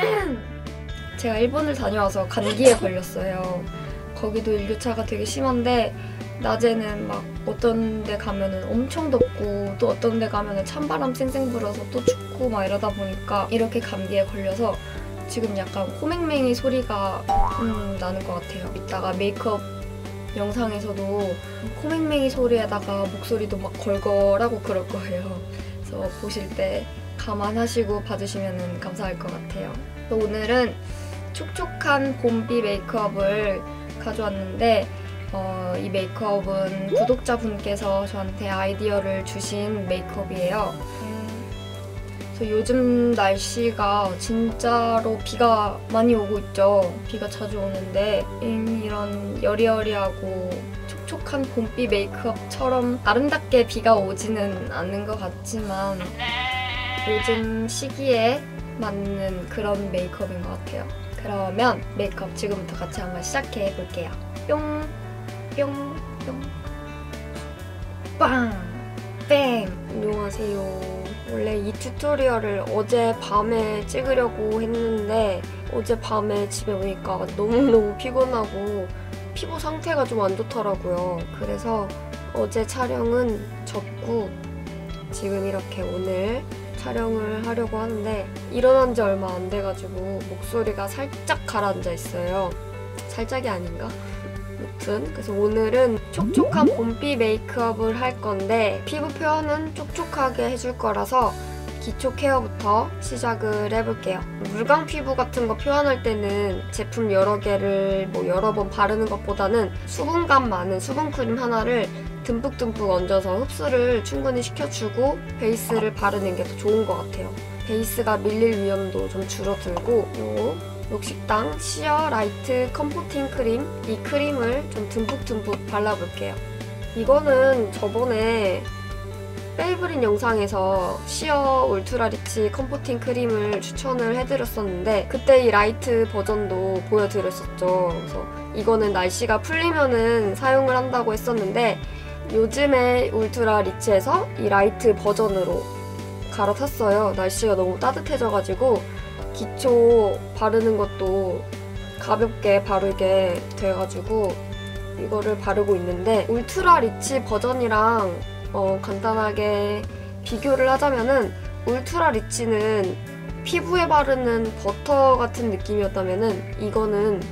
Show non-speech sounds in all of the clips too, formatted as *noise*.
상아입니다. *clears throat* 제가 일본을 다녀와서 감기에 걸렸어요. 거기도 일교차가 되게 심한데 낮에는 막 어떤 데 가면은 엄청 덥고 또 어떤 데 가면은 찬바람 쌩쌩 불어서 또 춥고 막 이러다 보니까 이렇게 감기에 걸려서 지금 약간 호맹맹이 소리가 음, 나는 것 같아요. 이따가 메이크업 영상에서도 호맹맹이 소리에다가 목소리도 막 걸걸하고 그럴 거예요. 그래서 보실 때 감안하시고 봐주시면 감사할 것 같아요. 오늘은 촉촉한 봄비 메이크업을 가져왔는데 어, 이 메이크업은 구독자분께서 저한테 아이디어를 주신 메이크업이에요. 그래서 요즘 날씨가 진짜로 비가 많이 오고 있죠. 비가 자주 오는데 음, 이런 여리여리하고 촉촉한 봄비 메이크업처럼 아름답게 비가 오지는 않는 것 같지만 요즘 시기에 맞는 그런 메이크업인 것 같아요. 그러면 메이크업 지금부터 같이 한번 시작해 볼게요. 뿅, 뿅, 뿅, 빵, 뺑. 안녕하세요. 원래 이 튜토리얼을 어제 밤에 찍으려고 했는데 어제 밤에 집에 오니까 너무너무 피곤하고 피부 상태가 좀 안 좋더라고요. 그래서 어제 촬영은 접고 지금 이렇게 오늘 촬영을 하려고 하는데 일어난 지 얼마 안 돼가지고 목소리가 살짝 가라앉아 있어요. 살짝이 아닌가? 아무튼 그래서 오늘은 촉촉한 봄비 메이크업을 할 건데 피부 표현은 촉촉하게 해줄 거라서 기초 케어부터 시작을 해볼게요. 물광 피부 같은 거 표현할 때는 제품 여러 개를 뭐 여러 번 바르는 것보다는 수분감 많은 수분 크림 하나를 듬뿍듬뿍 얹어서 흡수를 충분히 시켜주고 베이스를 바르는 게 더 좋은 것 같아요. 베이스가 밀릴 위험도 좀 줄어들고 요 록시땅 Shea Light Comforting Cream 이 크림을 좀 듬뿍듬뿍 발라볼게요. 이거는 저번에 favorite 영상에서 Shea Ultra Rich Comforting Cream을 추천을 해드렸었는데 그때 이 light 버전도 보여드렸었죠. 그래서 이거는 날씨가 풀리면은 사용을 한다고 했었는데 요즘에 Ultra Rich에서 이 light 버전으로 갈아탔어요. 날씨가 너무 따뜻해져가지고 기초 바르는 것도 가볍게 바르게 돼가지고 이거를 바르고 있는데 울트라 리치 버전이랑 어, 간단하게 비교를 하자면은 울트라 리치는 피부에 바르는 버터 같은 느낌이었다면은 이거는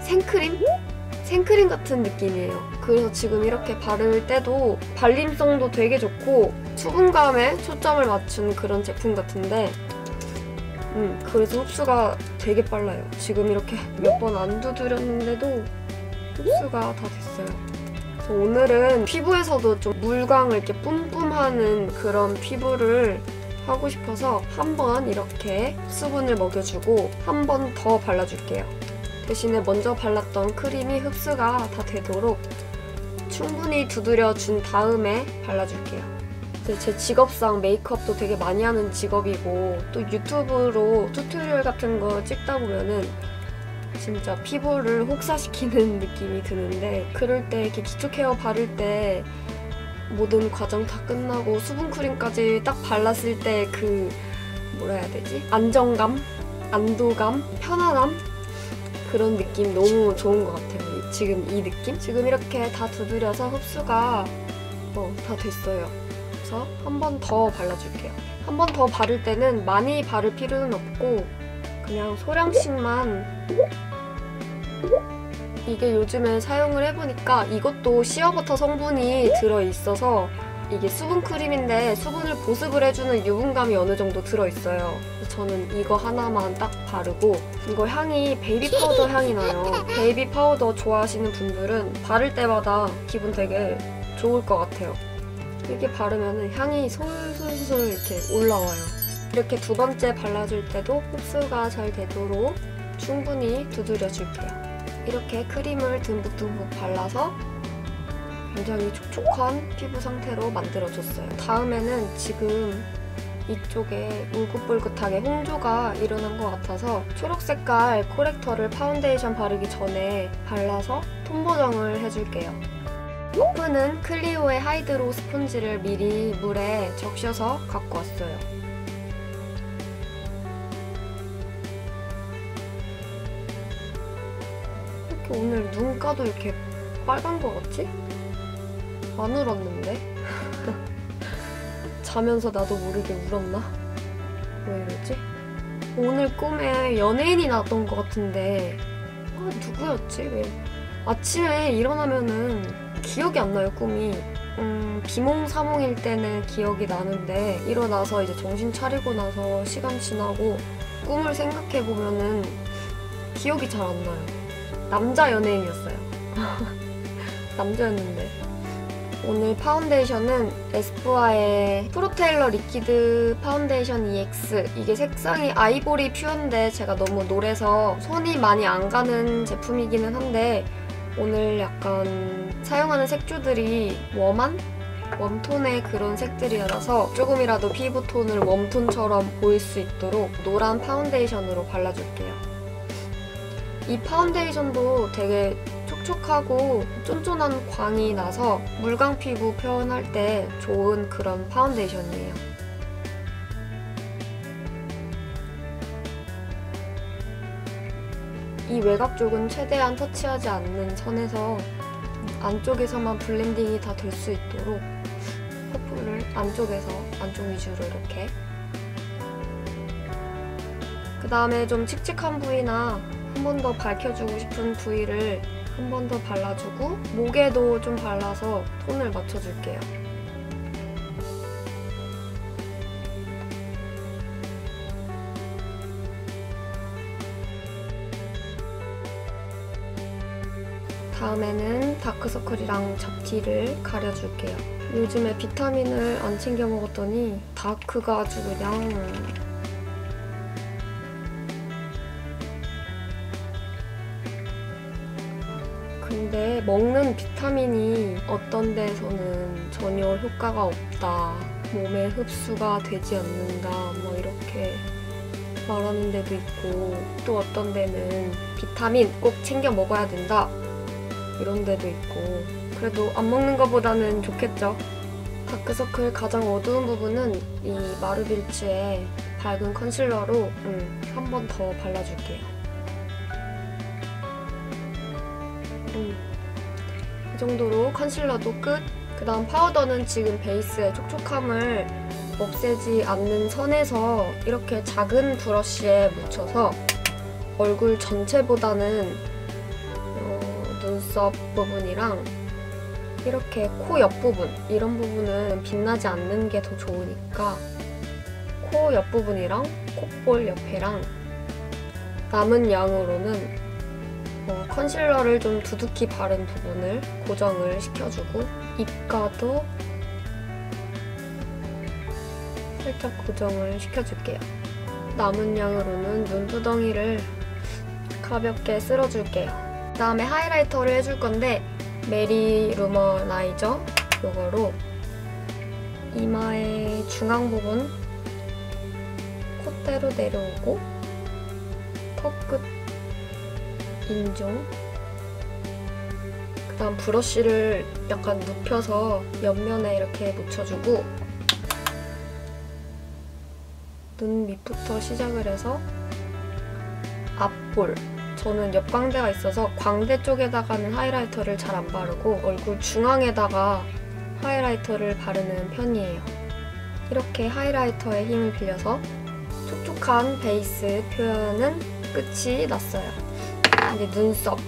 생크림? 생크림 같은 느낌이에요. 그래서 지금 이렇게 바를 때도 발림성도 되게 좋고 수분감에 초점을 맞춘 그런 제품 같은데 음, 그래서 흡수가 되게 빨라요. 지금 이렇게 몇 번 안 두드렸는데도 흡수가 다 됐어요. 오늘은 피부에서도 좀 물광을 이렇게 뿜뿜하는 그런 피부를 하고 싶어서 한 번 이렇게 수분을 먹여주고 한 번 더 발라줄게요. 대신에 먼저 발랐던 크림이 흡수가 다 되도록 충분히 두드려 준 다음에 발라줄게요. 제 직업상 메이크업도 되게 많이 하는 직업이고 또 유튜브로 tutorial 같은 거 찍다 보면은 진짜 피부를 혹사시키는 *laughs* 느낌이 드는데 그럴 때 이렇게 기초 케어 바를 때 모든 과정 다 끝나고 수분 크림까지 딱 발랐을 때 그 뭐라 해야 되지? 안정감? 안도감? 편안함? 그런 느낌 너무 좋은 것 같아요. 지금 이 느낌? 지금 이렇게 다 두드려서 흡수가 어, 다 됐어요. 그래서 한 번 더 발라줄게요. 한 번 더 바를 때는 많이 바를 필요는 없고 그냥 소량씩만 이게 요즘에 사용을 해보니까 이것도 shea butter 성분이 들어있어서 이게 수분 크림인데 수분을 보습을 해주는 유분감이 어느 정도 들어있어요. 저는 이거 하나만 딱 바르고 이거 향이 baby powder 향이 나요. baby powder 좋아하시는 분들은 바를 때마다 기분 되게 좋을 것 같아요. 이렇게 바르면 향이 솔솔솔 이렇게 올라와요. 이렇게 두 번째 발라줄 때도 흡수가 잘 되도록 충분히 두드려줄게요. 이렇게 크림을 듬뿍듬뿍 발라서 굉장히 촉촉한 피부 상태로 만들어줬어요. 다음에는 지금 이쪽에 울긋불긋하게 홍조가 일어난 것 같아서 초록 색깔 corrector를 파운데이션 바르기 전에 발라서 톤 보정을 해줄게요. 퍼프는 클리오의 Hydro 스펀지를 미리 물에 적셔서 갖고 왔어요. 이렇게 오늘 눈가도 이렇게 빨간 거 같지? 안 울었는데? *laughs* 자면서 나도 모르게 울었나? 왜 이러지? 오늘 꿈에 연예인이 나왔던 것 같은데 아 누구였지? 왜 아침에 일어나면은 기억이 안 나요 꿈이 음, 비몽사몽일 때는 기억이 나는데 일어나서 이제 정신 차리고 나서 시간 지나고 꿈을 생각해 보면은 기억이 잘 안 나요. 남자 연예인이었어요. *laughs* 남자였는데. 오늘 파운데이션은 에스쁘아의 Pro Tailor Liquid 파운데이션 EX 이게 색상이 아이보리 Pure인데 제가 너무 노래서 손이 많이 안 가는 제품이기는 한데 오늘 약간 사용하는 색조들이 warm한? warm톤의 그런 색들이라서 조금이라도 피부톤을 warm톤처럼 보일 수 있도록 노란 파운데이션으로 발라줄게요. 이 파운데이션도 되게 촉촉하고 쫀쫀한 광이 나서 물광 피부 표현할 때 좋은 그런 파운데이션이에요. 이 외곽 쪽은 최대한 터치하지 않는 선에서 안쪽에서만 blending이 다 될 수 있도록 퍼프를 안쪽에서 안쪽 위주로 이렇게 그 다음에 좀 칙칙한 부위나 한 번 더 밝혀주고 싶은 부위를 한 번 더 발라주고 목에도 좀 발라서 톤을 맞춰줄게요. 다음에는 다크서클이랑 잡티를 가려줄게요. 요즘에 비타민을 안 챙겨 먹었더니 다크가 아주 그냥 근데 먹는 비타민이 어떤 데서는 전혀 효과가 없다. 몸에 흡수가 되지 않는다. 뭐 이렇게 말하는 데도 있고 또 어떤 데는 비타민 꼭 챙겨 먹어야 된다. 이런 데도 있고 그래도 안 먹는 것보다는 좋겠죠. 다크서클 가장 어두운 부분은 이 마르빌츠의 밝은 컨실러로 음, 한번 더 발라줄게요. 음, 이 정도로 컨실러도 끝. 그 다음 파우더는 지금 베이스의 촉촉함을 없애지 않는 선에서 이렇게 작은 브러쉬에 묻혀서 얼굴 전체보다는 어, 눈썹 부분이랑 이렇게 코 옆부분 이런 부분은 빛나지 않는 게 더 좋으니까 코 옆부분이랑 콧볼 옆에랑 남은 양으로는 어, concealer를 좀 두둑히 바른 부분을 고정을 시켜주고 입가도 살짝 고정을 시켜줄게요. 남은 양으로는 눈두덩이를 가볍게 쓸어줄게요. 그 다음에 highlighter를 해줄 건데 Mary-Lou Manizer 이거로 이마의 중앙 부분 콧대로 내려오고 턱 끝 인중 그 다음 브러쉬를 약간 눕혀서 옆면에 이렇게 묻혀주고 눈 밑부터 시작을 해서 앞볼 저는 옆광대가 있어서 광대 쪽에다가는 하이라이터를 잘 안 바르고 얼굴 중앙에다가 하이라이터를 바르는 편이에요. 이렇게 하이라이터의 힘을 빌려서 촉촉한 베이스 표현은 끝이 났어요. 이제 눈썹.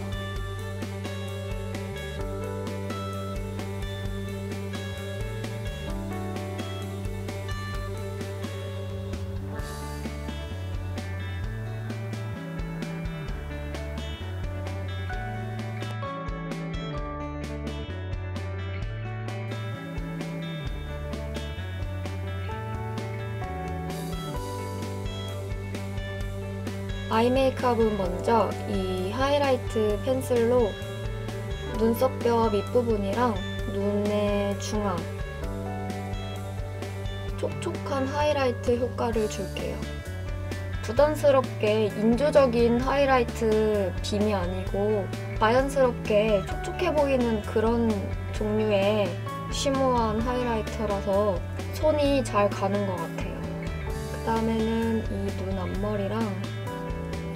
아이 메이크업은 먼저 이 하이라이트 펜슬로 눈썹뼈 밑부분이랑 눈의 중앙 촉촉한 하이라이트 효과를 줄게요. 부담스럽게 인조적인 하이라이트 빔이 아니고 자연스럽게 촉촉해 보이는 그런 종류의 쉬머한 하이라이터라서 손이 잘 가는 것 같아요. 그 다음에는 이 눈 앞머리랑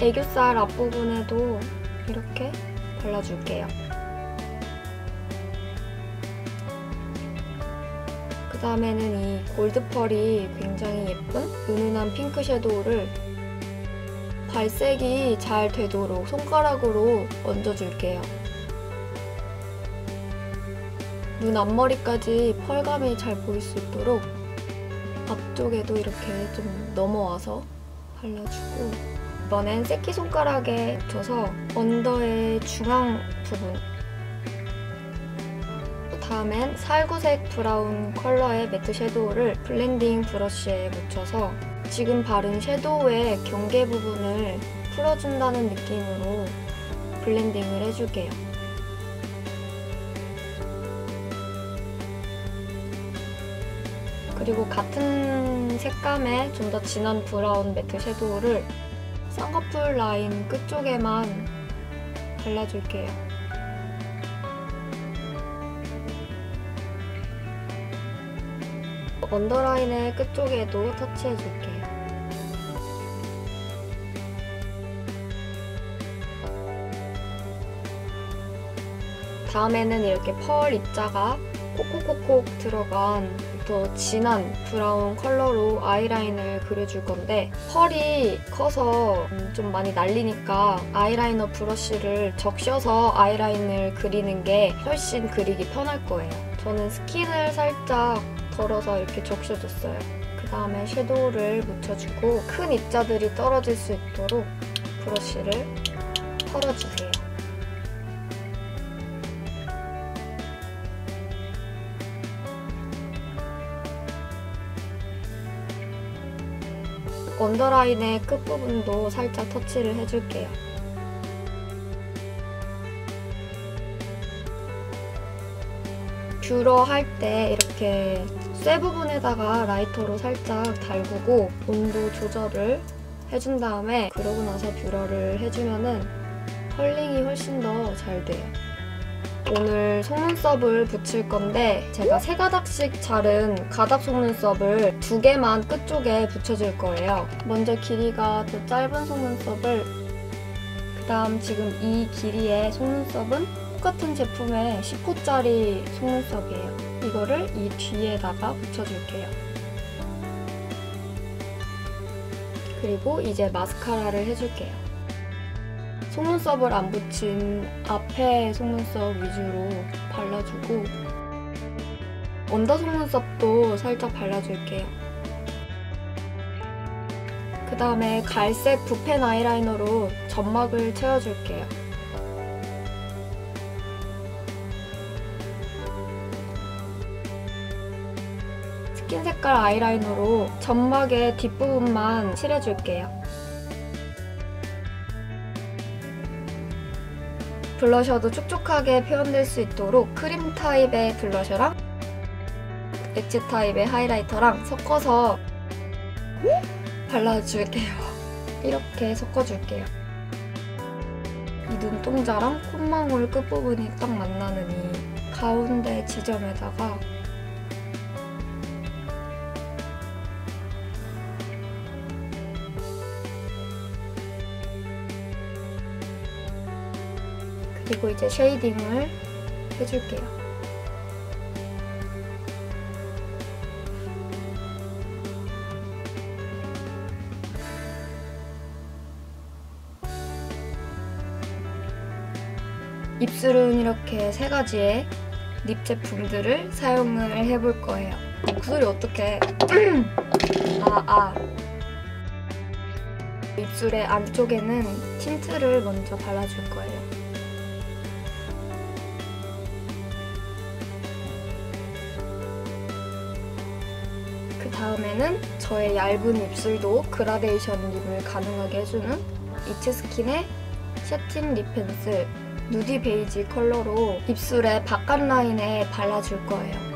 애교살 앞부분에도 이렇게 발라줄게요. 그 다음에는 이 골드펄이 굉장히 예쁜 은은한 핑크 섀도우를 발색이 잘 되도록 손가락으로 얹어줄게요. 눈 앞머리까지 펄감이 잘 보일 수 있도록 앞쪽에도 이렇게 좀 넘어와서 발라주고 이번엔 새끼손가락에 묻혀서 under의 중앙 부분 다음엔 살구색 브라운 컬러의 matte shadow를 blending 브러쉬에 묻혀서 지금 바른 shadow의 경계 부분을 풀어준다는 느낌으로 blending을 해줄게요. 그리고 같은 색감의 좀 더 진한 브라운 매트 섀도우를 쌍꺼풀 라인 끝쪽에만 발라줄게요. 언더라인의 끝쪽에도 터치해줄게요. 다음에는 이렇게 pearl 입자가 콕콕콕콕 들어간 더 진한 브라운 컬러로 아이라인을 그려줄 건데 pearl이 커서 좀 많이 날리니까 eyeliner 브러쉬를 적셔서 아이라인을 그리는 게 훨씬 그리기 편할 거예요. 저는 스킨을 살짝 덜어서 이렇게 적셔줬어요. 그 다음에 shadow를 묻혀주고 큰 입자들이 떨어질 수 있도록 브러쉬를 털어주세요. 언더라인의 끝부분도 살짝 터치를 해줄게요. 뷰러 할 때 이렇게 쇠 부분에다가 라이터로 살짝 달구고 온도 조절을 해준 다음에 그러고 나서 뷰러를 해주면은 컬링이 훨씬 더 잘 돼요. 오늘 속눈썹을 붙일 건데 제가 세 가닥씩 자른 가닥 속눈썹을 두 개만 끝쪽에 붙여줄 거예요. 먼저 길이가 더 짧은 속눈썹을 그 다음 지금 이 길이의 속눈썹은 똑같은 제품의 10호짜리 속눈썹이에요. 이거를 이 뒤에다가 붙여줄게요. 그리고 이제 마스카라를 해줄게요. 속눈썹을 안 붙인 앞에 속눈썹 위주로 발라주고 언더 속눈썹도 살짝 발라줄게요. 그 다음에 갈색 붓펜 아이라이너로 점막을 채워줄게요. 스킨 색깔 eyeliner로 점막의 뒷부분만 칠해줄게요. blusher도 촉촉하게 표현될 수 있도록 크림 타입의 blusher랑 액체 타입의 highlighter랑 섞어서 발라줄게요. *laughs* 이렇게 섞어줄게요. 이 눈동자랑 콧망울 끝부분이 딱 만나는 이 가운데 지점에다가 그리고 이제 쉐이딩을 해줄게요. 입술은 이렇게 세 가지의 립 제품들을 사용을 해볼 거예요. 그 소리 어떡해. 아, 아. 입술의 안쪽에는 tint를 먼저 발라줄 거예요. 다음에는 저의 얇은 입술도 그라데이션 lip을 가능하게 해주는 이츠스킨의 Satin Lip Pencil Nudie Beige 컬러로 입술의 바깥 라인에 발라줄 거예요.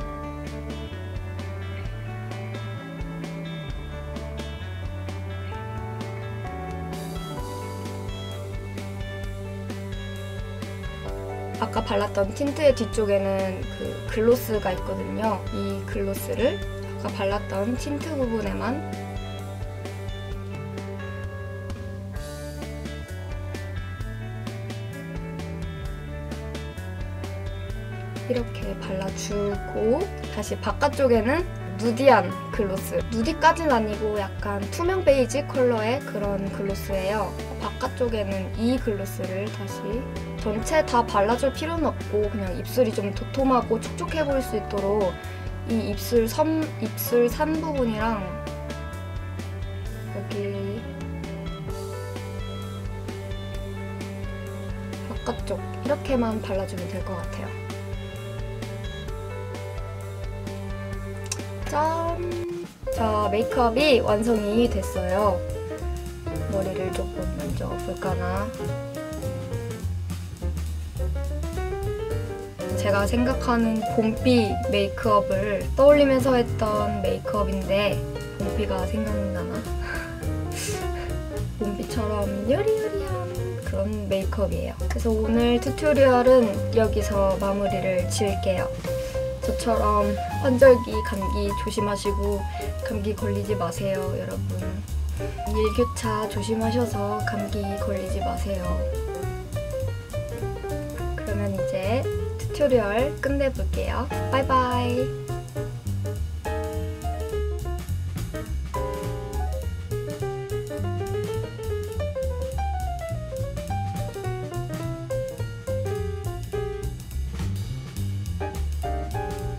아까 발랐던 tint의 뒤쪽에는 그 gloss가 있거든요. 이 gloss를 아까 발랐던 틴트 부분에만 이렇게 발라주고 다시 바깥쪽에는 nudie한 gloss. nudie까지는 아니고 약간 투명 베이지 컬러의 그런 gloss예요. 바깥쪽에는 이 글로스를 다시 전체 다 발라줄 필요는 없고 그냥 입술이 좀 도톰하고 촉촉해 보일 수 있도록 이 입술 섬 입술 산 부분이랑 여기 바깥쪽 이렇게만 발라주면 될 것 같아요. 짠! 자, 메이크업이 완성이 됐어요. 머리를 조금 먼저 볼까나. 제가 생각하는 봄비 메이크업을 떠올리면서 했던 메이크업인데 봄비가 생각나나? *laughs* 봄비처럼 여리여리한 그런 메이크업이에요. 그래서 오늘 튜토리얼은 여기서 마무리를 지을게요. 저처럼 환절기, 감기 조심하시고 감기 걸리지 마세요, 여러분. 일교차 조심하셔서 감기 걸리지 마세요. tutorial 끝내볼게요. bye bye.